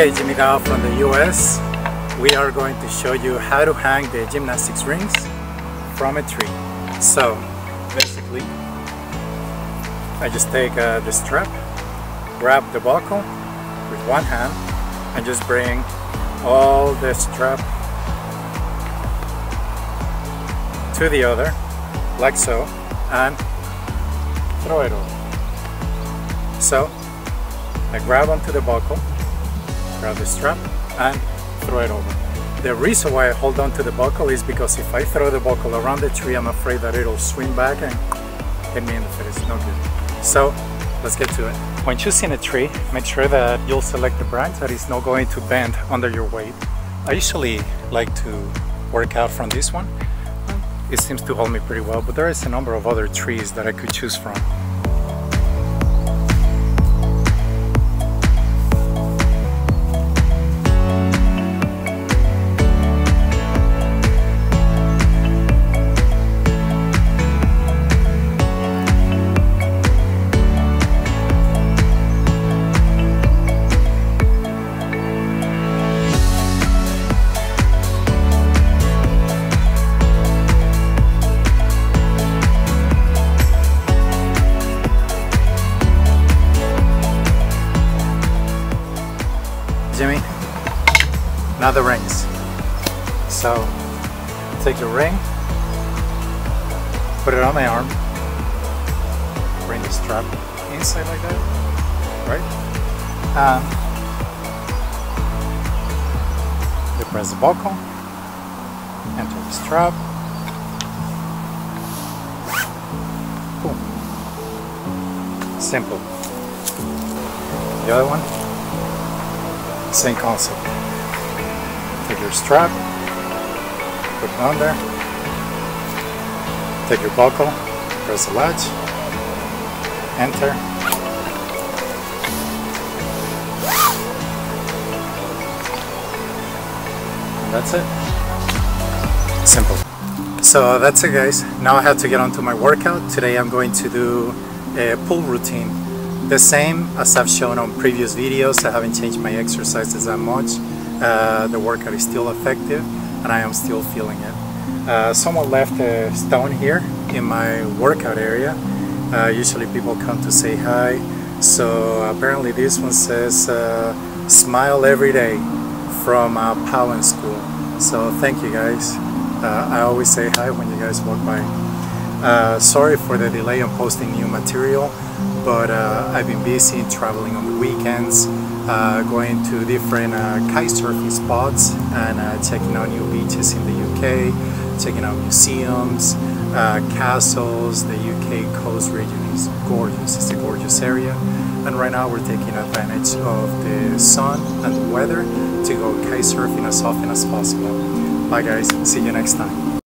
Okay, Jimmy Gao from the US. We are going to show you how to hang the gymnastics rings from a tree. So, basically, I just take uh, the strap, grab the buckle with one hand, and just bring all the strap to the other, like so, and throw it over. So, I grab onto the buckle, grab the strap and throw it over. The reason why I hold on to the buckle is because if I throw the buckle around the tree, I'm afraid that it'll swing back and hit me in the face. No good. So let's get to it. When choosing a tree, make sure that you'll select the branch that is not going to bend under your weight. I usually like to work out from this one. It seems to hold me pretty well, but there is a number of other trees that I could choose from. Jimmy, now the rings. So take your ring, put it on my arm, bring the strap inside like that, right? And depress the buckle, enter the strap. Simple. The other one, same concept. Take your strap, put it on there, take your buckle, press the latch, enter. And that's it. Simple. So that's it guys. Now I have to get on to my workout. Today I'm going to do a pull routine the same as I've shown on previous videos. I haven't changed my exercises that much. Uh, the workout is still effective and I am still feeling it. Uh, someone left a stone here in my workout area. Uh, usually people come to say hi. So apparently this one says uh, smile every day from uh, Powen School. So thank you guys. Uh, I always say hi when you guys walk by. Uh, sorry for the delay on posting new material but uh, I've been busy traveling on the weekends, uh, going to different uh, kite surfing spots and uh, checking out new beaches in the UK, checking out museums, uh, castles. The UK coast region is gorgeous, it's a gorgeous area. And right now we're taking advantage of the sun and the weather to go kite surfing as often as possible. Bye guys, see you next time.